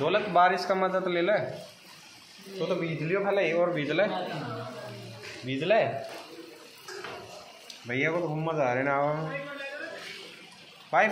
दौलत बारिश का मदद ले ले। तो तो बीज फैले भले और बिजले बिजले भैया को तो घूम मज़ा आ रहे ना आवा भाई